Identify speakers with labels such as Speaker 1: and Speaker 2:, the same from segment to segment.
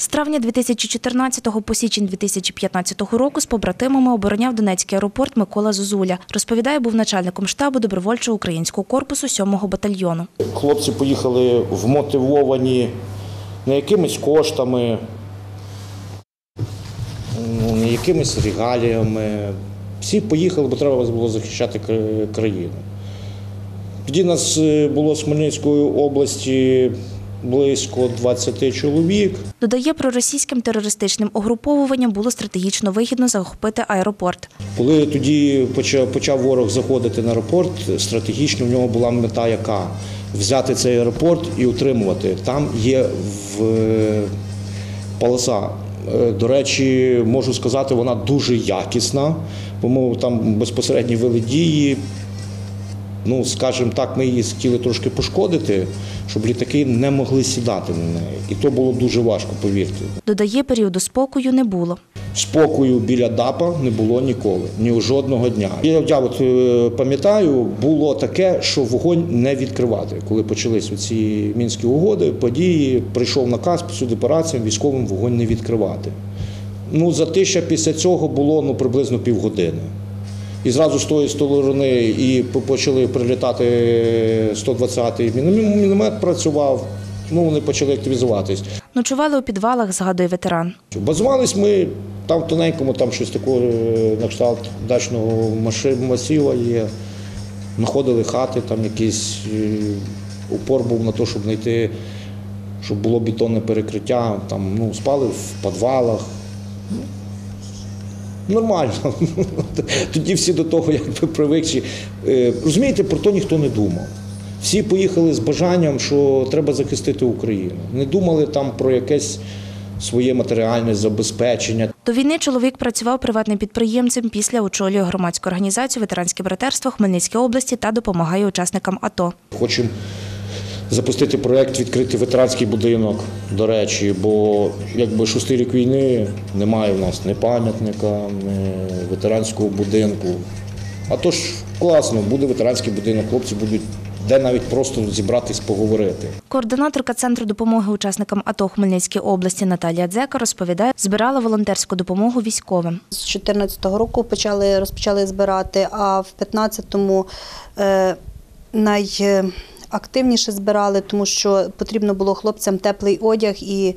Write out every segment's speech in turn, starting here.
Speaker 1: З травня 2014 по січень 2015 року з побратимами обороняв Донецький аеропорт Микола Зозуля. Розповідає, був начальником штабу добровольчого українського корпусу 7-го батальйону.
Speaker 2: Хлопці поїхали вмотивовані не якимись коштами, не якимись регаліями. Всі поїхали, бо треба було захищати країну. Тоді нас е, було з Хмельницької області близько 20 чоловік.
Speaker 1: Додає, проросійським терористичним угруповуванням було стратегічно вигідно захопити аеропорт.
Speaker 2: Коли тоді почав, почав ворог заходити на аеропорт, стратегічно в нього була мета яка? Взяти цей аеропорт і утримувати. Там є в е, полоса. Е, До речі, можу сказати, вона дуже якісна, бо там безпосередні вели дії. Ну, скажімо так, ми її хотіли трошки пошкодити, щоб літаки не могли сідати на неї. І то було дуже важко, повірте.
Speaker 1: Додає, періоду спокою не було.
Speaker 2: Спокою біля ДАПа не було ніколи, ні жодного дня. Я, я от е, пам'ятаю, було таке, що вогонь не відкривати. Коли почались ці мінські угоди, події, прийшов наказ по операціям військовим вогонь не відкривати. Ну, затища після цього було ну, приблизно півгодини. І зразу з тої сторони і почали прилітати 120-й міномет, працював. Ну, вони почали активізуватись.
Speaker 1: Ночували у підвалах, згадує ветеран.
Speaker 2: Базувались ми там в тоненькому, там щось таке е, на кшталт дачного масива є. Знаходили хати, там якийсь е, упор був на те, щоб знайти, щоб було бетонне перекриття. Там, ну, спали в підвалах. Нормально. Тоді всі до того якби привикші. Е, Розумієте, про то ніхто не думав. Всі поїхали з бажанням, що треба захистити Україну. Не думали там про якесь своє матеріальне забезпечення.
Speaker 1: До війни чоловік працював приватним підприємцем. Після очолює громадську організацію Ветеранське братерство Хмельницької області та допомагає учасникам АТО.
Speaker 2: Хочемо запустити проєкт відкрити ветеранський будинок, до речі, бо якби шостий рік війни немає в нас ні пам'ятника, ні ветеранського будинку. А то ж класно, буде ветеранський будинок, хлопці будуть де навіть просто зібратись поговорити.
Speaker 1: Координаторка центру допомоги учасникам АТО Хмельницької області Наталія Дзека розповідає, збирала волонтерську допомогу військовим.
Speaker 3: З 2014 року почали, розпочали збирати, а в 2015-му е, найактивніше збирали, тому що потрібно було хлопцям теплий одяг. І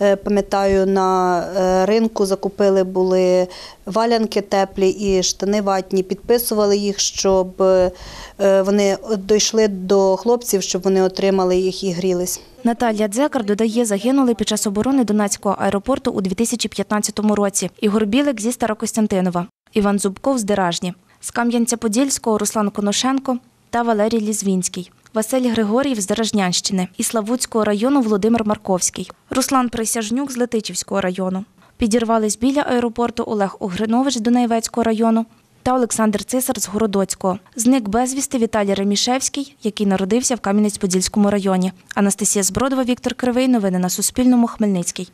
Speaker 3: е, пам'ятаю, на е, ринку закупили були валянки теплі і штани ватні, підписували їх, щоб е, вони дійшли до хлопців, щоб вони отримали їх і грілись.
Speaker 1: Наталія Дзекар додає, загинули під час оборони Донецького аеропорту у 2015 році. Ігор Білик зі Старокостянтинова, Іван Зубков з Деражні, з Кам'янця-Подільського Руслан Коношенко та Валерій Лізвінський. Василь Григоріїв з Деражнянщини і Славутського району Володимир Марковський. Руслан Присяжнюк з Летичівського району. Підірвались біля аеропорту Олег Огринович з Донецького району та Олександр Цисар з Городоцького. Зник безвісти Віталій Ремішевський, який народився в Кам'янець-Подільському районі. Анастасія Збродова, Віктор Кривий. Новини на Суспільному. Хмельницький.